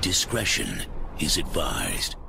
Discretion is advised.